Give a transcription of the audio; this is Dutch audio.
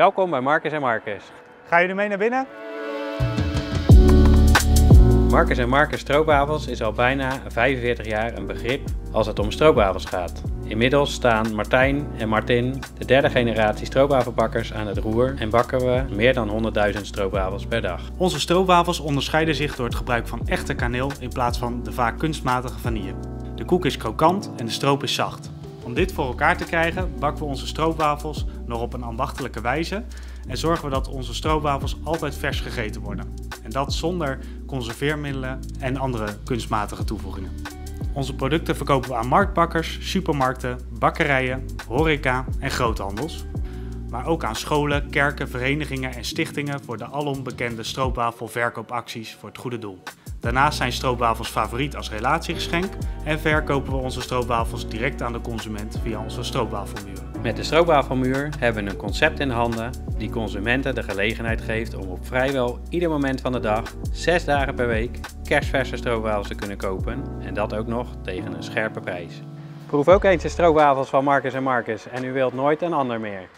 Welkom bij Marcus en Marcus. Gaan jullie mee naar binnen? Marcus en Marcus Stroopwafels is al bijna 45 jaar een begrip als het om stroopwafels gaat. Inmiddels staan Martijn en Martin, de derde generatie stroopwafelbakkers, aan het roer en bakken we meer dan 100.000 stroopwafels per dag. Onze stroopwafels onderscheiden zich door het gebruik van echte kaneel in plaats van de vaak kunstmatige vanille. De koek is krokant en de stroop is zacht. Om dit voor elkaar te krijgen bakken we onze stroopwafels nog op een ambachtelijke wijze en zorgen we dat onze stroopwafels altijd vers gegeten worden. En dat zonder conserveermiddelen en andere kunstmatige toevoegingen. Onze producten verkopen we aan marktbakkers, supermarkten, bakkerijen, horeca en groothandels. Maar ook aan scholen, kerken, verenigingen en stichtingen voor de alom bekende stroopwafelverkoopacties voor het goede doel. Daarnaast zijn stroopwafels favoriet als relatiegeschenk en verkopen we onze stroopwafels direct aan de consument via onze stroopwafelmuur. Met de stroopwafelmuur hebben we een concept in handen die consumenten de gelegenheid geeft om op vrijwel ieder moment van de dag, 6 dagen per week, kerstverse stroopwafels te kunnen kopen en dat ook nog tegen een scherpe prijs. Proef ook eens de stroopwafels van Marcus en Marcus en u wilt nooit een ander meer.